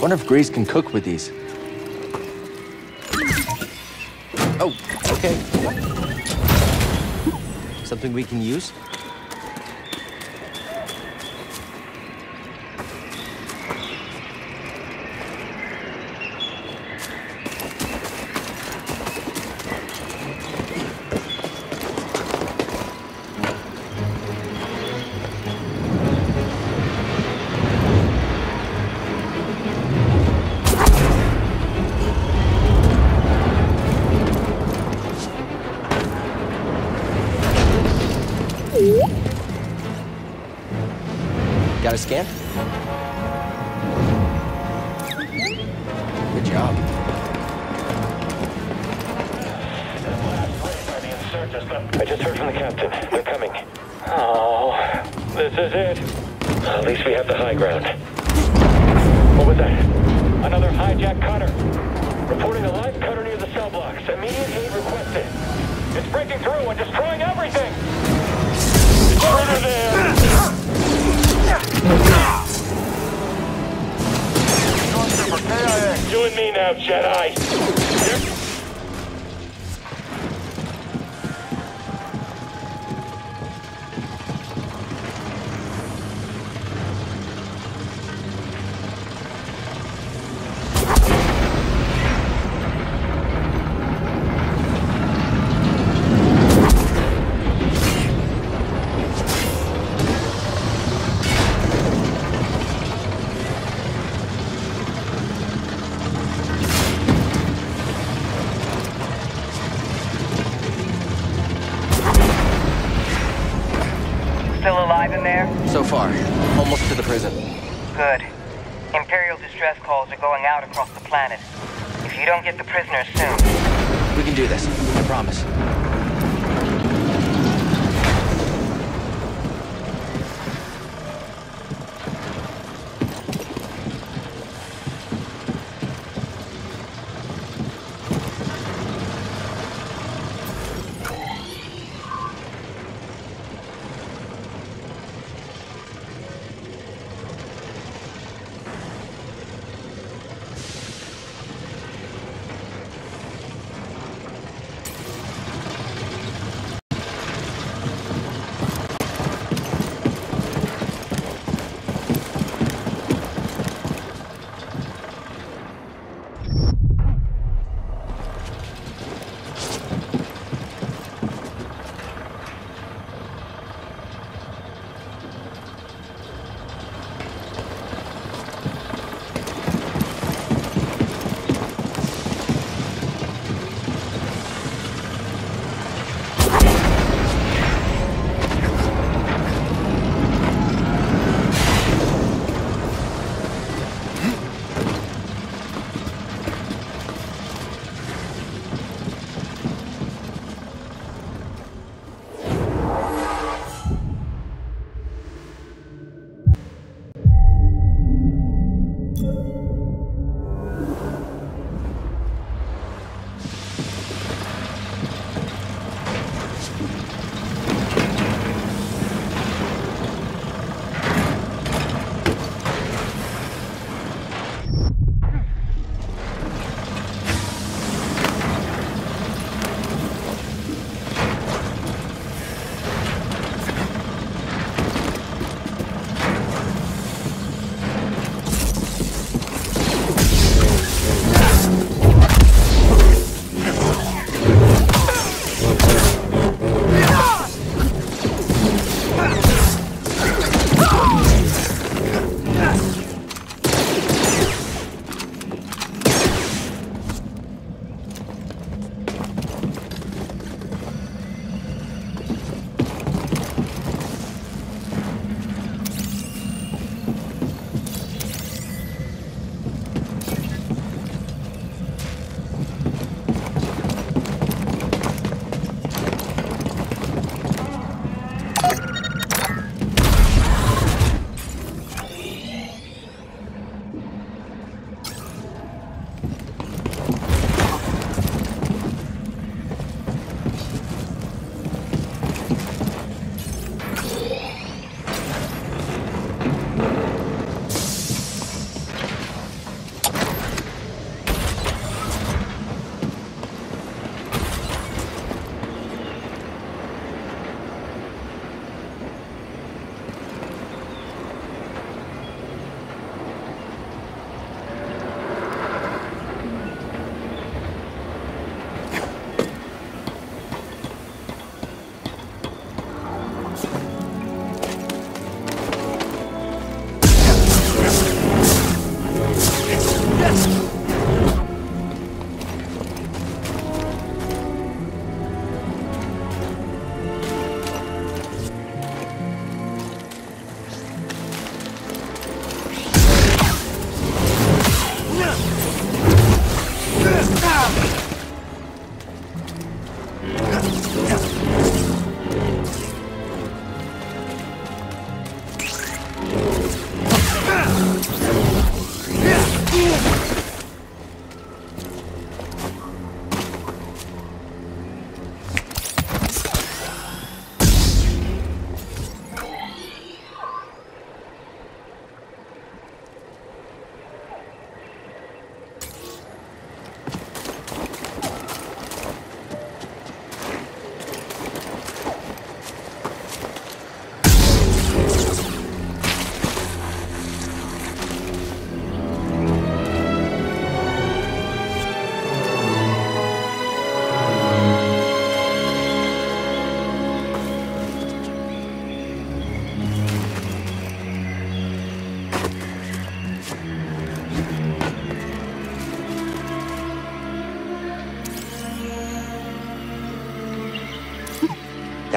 Wonder if Greez can cook with these. Oh, okay. Something we can use? They're coming. Oh, this is it. At least we have the high ground. What was that? Another hijacked cutter. Reporting a live cutter near the cell blocks. Immediate aid requested. It's breaking through and destroying everything. Intruder there. You and me now, Jedi. Alive in there? So far, almost to the prison. Good. Imperial distress calls are going out across the planet. If you don't get the prisoners soon, We can do this. I promise.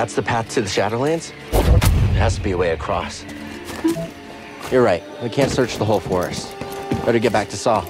That's the path to the Shadowlands? There has to be a way across. You're right. We can't search the whole forest. Better get back to Saw.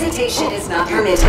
Presentation is not permitted.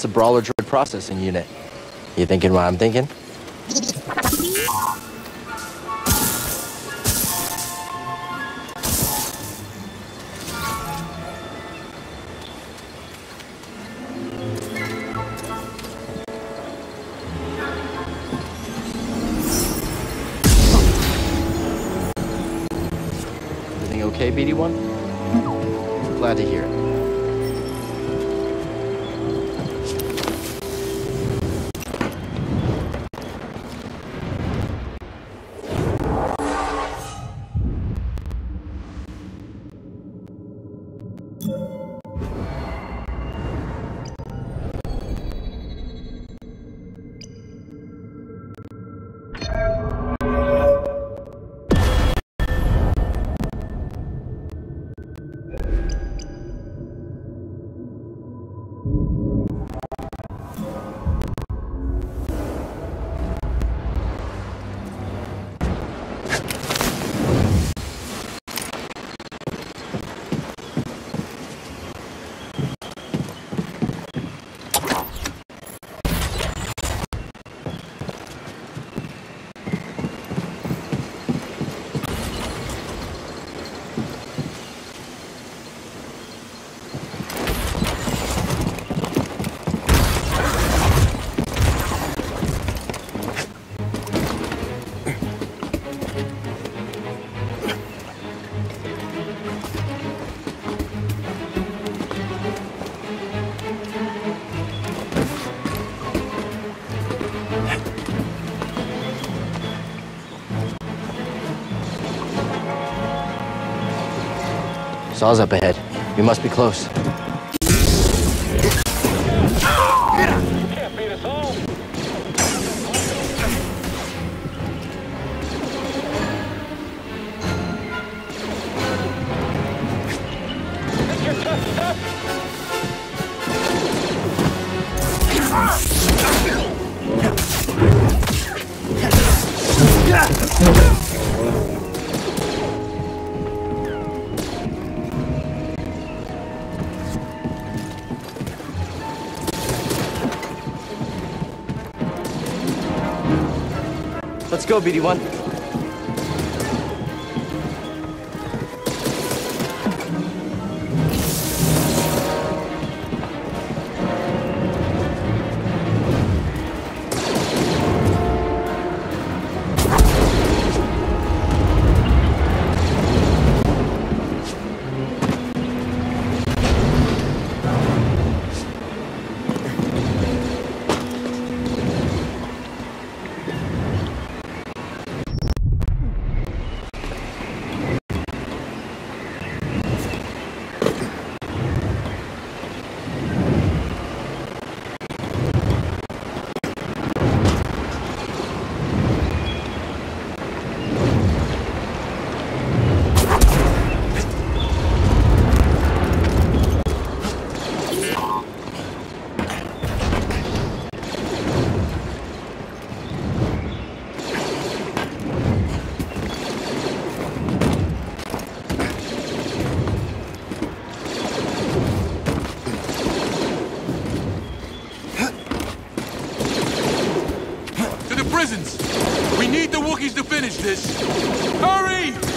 That's a brawler droid processing unit. You thinking what I'm thinking? Saw's up ahead. We must be close. Go, BD1. Need to finish this! Hurry!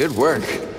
Good work.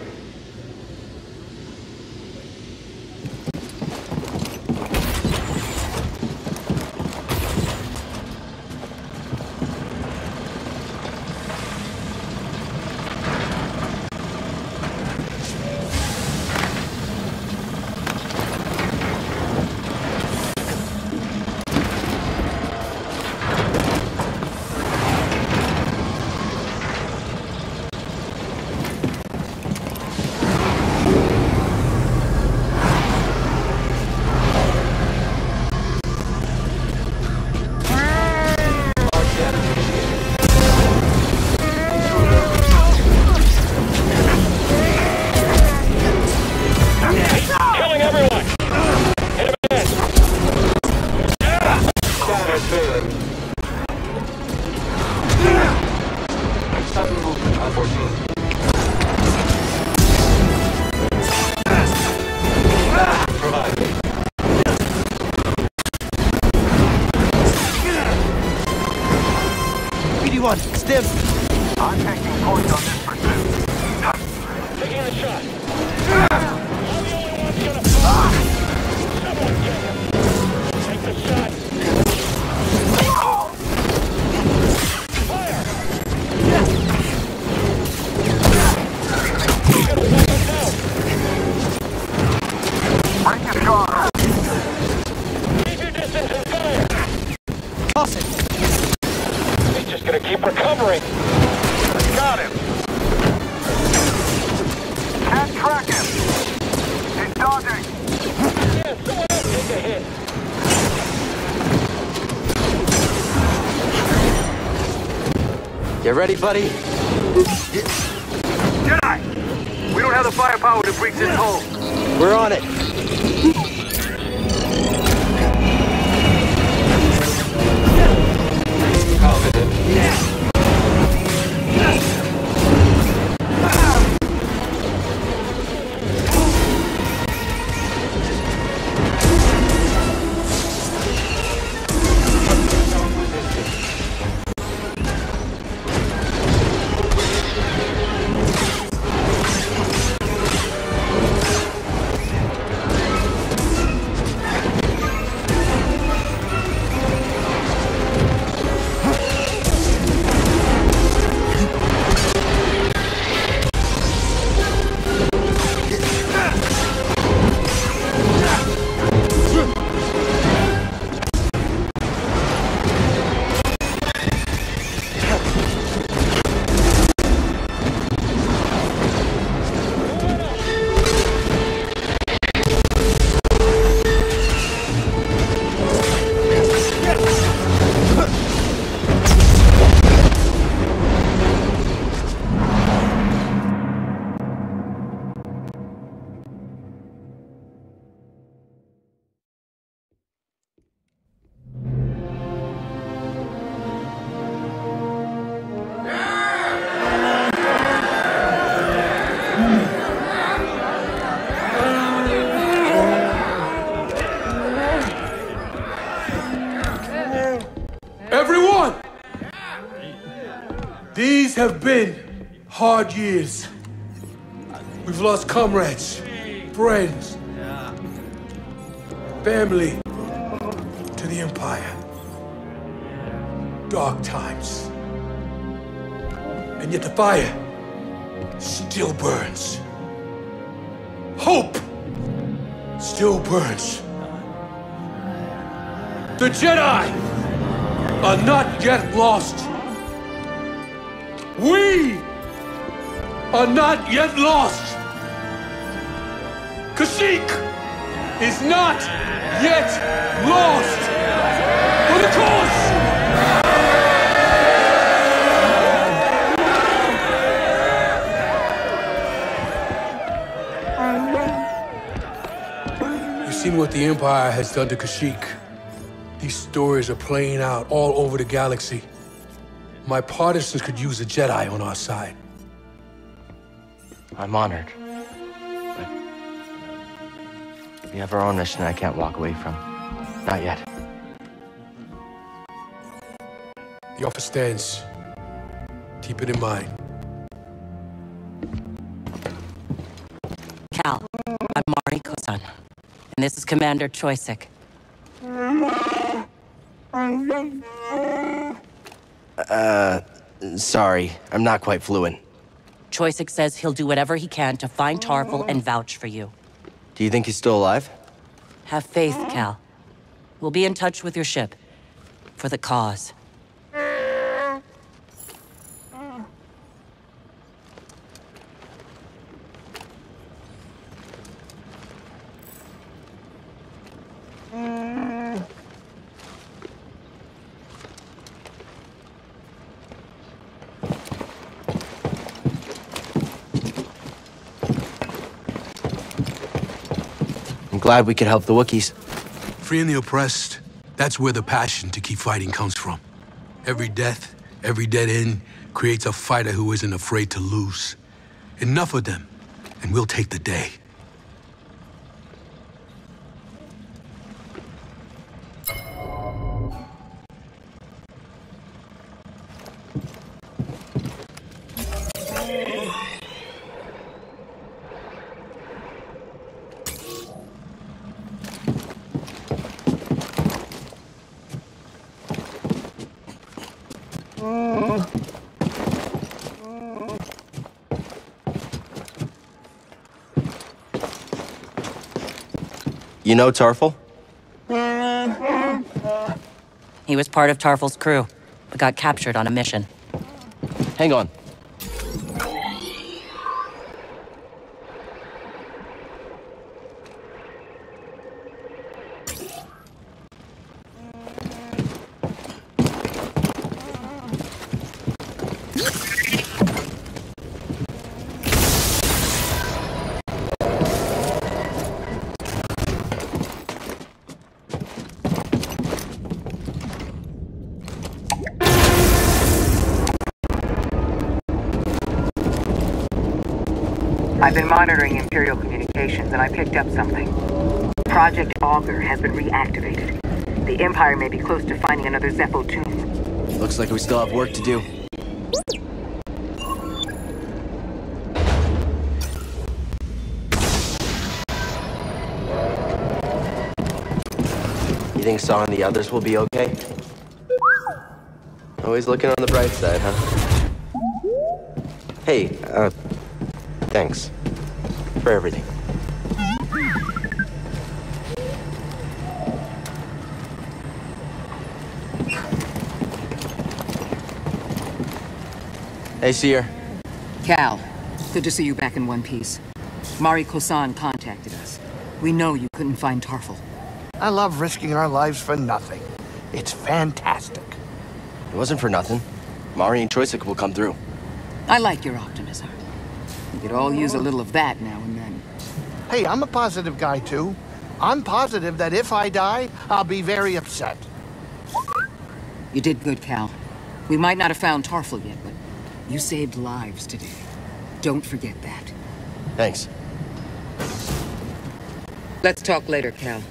Ready, buddy. Jedi! We don't have the firepower to breach this hole. We're on it. These have been hard years. We've lost comrades, friends, family to the Empire. Dark times. And yet the fire still burns. Hope still burns. The Jedi are not yet lost. We are not yet lost. Kashyyyk is not yet lost. For the cause! You've seen what the Empire has done to Kashyyyk. These stories are playing out all over the galaxy. My partisans could use a Jedi on our side. I'm honored. But we have our own mission I can't walk away from. Not yet. The offer stands. Keep it in mind. Cal, I'm Mari Kosan, and this is Commander Choyyssyk. Sorry, I'm not quite fluent. Choyyssyk says he'll do whatever he can to find Tarfful and vouch for you. Do you think he's still alive? Have faith, Cal. We'll be in touch with your ship. For the cause. Glad we could help the Wookiees. Freeing the oppressed, that's where the passion to keep fighting comes from. Every death, every dead end creates a fighter who isn't afraid to lose. Enough of them, and we'll take the day. Know Tarfful? He was part of Tarfful's crew, but got captured on a mission. Hang on. I've been monitoring Imperial communications and I picked up something. Project Augur has been reactivated. The Empire may be close to finding another Zeffo tomb. Looks like we still have work to do. You think Saw and the others will be okay? Always looking on the bright side, huh? Hey, uh, thanks for everything. Hey, Cere. Cal, good to see you back in one piece. Mari Kosan contacted us. We know you couldn't find Tarfful. I love risking our lives for nothing. It's fantastic. It wasn't for nothing. Mari and Choyyssyk will come through. I like your optimism. We could all use a little of that now and then. Hey, I'm a positive guy too. I'm positive that if I die, I'll be very upset. You did good, Cal. We might not have found Tarfful yet, but you saved lives today. Don't forget that. Thanks. Let's talk later, Cal.